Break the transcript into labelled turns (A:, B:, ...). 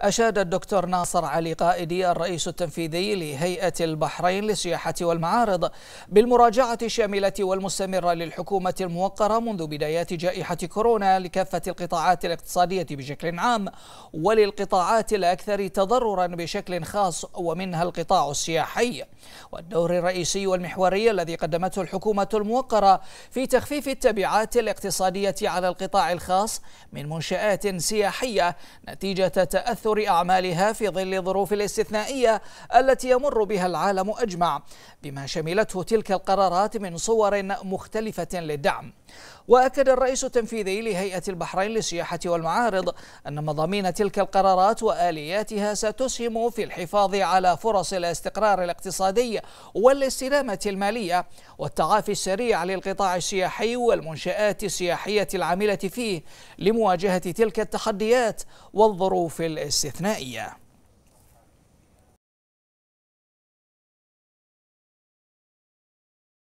A: أشاد الدكتور ناصر علي قائدي الرئيس التنفيذي لهيئة البحرين للسياحة والمعارض بالمراجعة الشاملة والمستمرة للحكومة الموقرة منذ بدايات جائحة كورونا لكافة القطاعات الاقتصادية بشكل عام وللقطاعات الأكثر تضررا بشكل خاص ومنها القطاع السياحي. والدور الرئيسي والمحوري الذي قدمته الحكومة الموقرة في تخفيف التبعات الاقتصادية على القطاع الخاص من منشآت سياحية نتيجة تأثر تأثر أعمالها في ظل الظروف الاستثنائية التي يمر بها العالم أجمع بما شملته تلك القرارات من صور مختلفة للدعم. وأكد الرئيس التنفيذي لهيئة البحرين للسياحة والمعارض أن مضامين تلك القرارات وآلياتها ستسهم في الحفاظ على فرص الاستقرار الاقتصادي والاستدامة المالية والتعافي السريع للقطاع السياحي والمنشآت السياحية العاملة فيه لمواجهة تلك التحديات والظروف الاستثنائية.